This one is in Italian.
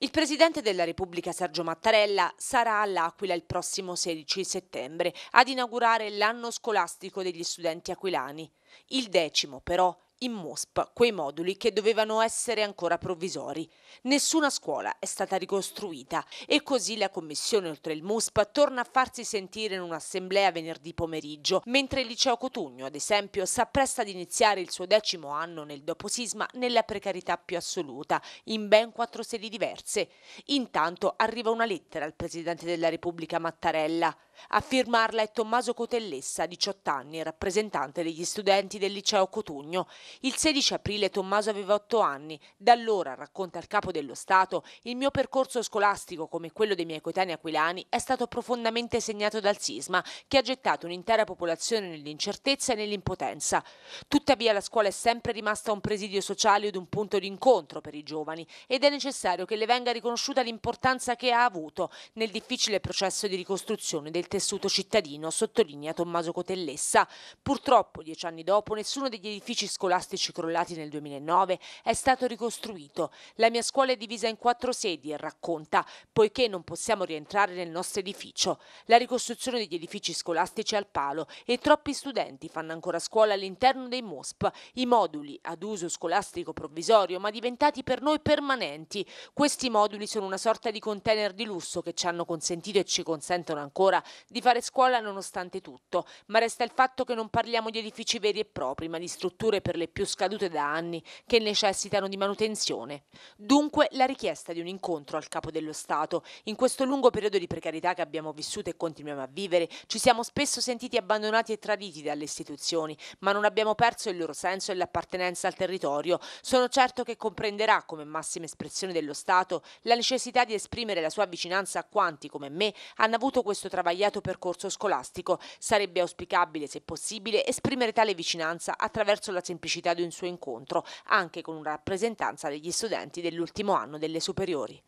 Il Presidente della Repubblica Sergio Mattarella sarà all'Aquila il prossimo 16 settembre ad inaugurare l'anno scolastico degli studenti aquilani. Il decimo, però, in MUSP quei moduli che dovevano essere ancora provvisori. Nessuna scuola è stata ricostruita e così la Commissione oltre il MUSP torna a farsi sentire in un'assemblea venerdì pomeriggio, mentre il liceo Cotugno, ad esempio, s'appresta ad iniziare il suo decimo anno nel doposisma nella precarietà più assoluta, in ben quattro sedi diverse. Intanto arriva una lettera al Presidente della Repubblica Mattarella. A firmarla è Tommaso Cotellessa, 18 anni, rappresentante degli studenti del liceo Cotugno. Il 16 aprile Tommaso aveva 8 anni. Da allora, racconta il capo dello Stato, il mio percorso scolastico, come quello dei miei coetanei aquilani, è stato profondamente segnato dal sisma, che ha gettato un'intera popolazione nell'incertezza e nell'impotenza. Tuttavia la scuola è sempre rimasta un presidio sociale ed un punto di incontro per i giovani ed è necessario che le venga riconosciuta l'importanza che ha avuto nel difficile processo di ricostruzione del tessuto cittadino, sottolinea Tommaso Cotellessa. Purtroppo, dieci anni dopo, nessuno degli edifici scolastici crollati nel 2009 è stato ricostruito. La mia scuola è divisa in quattro sedi, racconta, poiché non possiamo rientrare nel nostro edificio. La ricostruzione degli edifici scolastici è al palo e troppi studenti fanno ancora scuola all'interno dei MOSP, i moduli ad uso scolastico provvisorio, ma diventati per noi permanenti. Questi moduli sono una sorta di container di lusso che ci hanno consentito e ci consentono ancora di fare scuola nonostante tutto, ma resta il fatto che non parliamo di edifici veri e propri, ma di strutture per le più scadute da anni che necessitano di manutenzione. Dunque la richiesta di un incontro al capo dello Stato. In questo lungo periodo di precarietà che abbiamo vissuto e continuiamo a vivere, ci siamo spesso sentiti abbandonati e traditi dalle istituzioni, ma non abbiamo perso il loro senso e l'appartenenza al territorio. Sono certo che comprenderà come massima espressione dello Stato la necessità di esprimere la sua vicinanza a quanti, come me, hanno avuto questo travagliato svariato percorso scolastico. Sarebbe auspicabile, se possibile, esprimere tale vicinanza attraverso la semplicità di un suo incontro, anche con una rappresentanza degli studenti dell'ultimo anno delle superiori.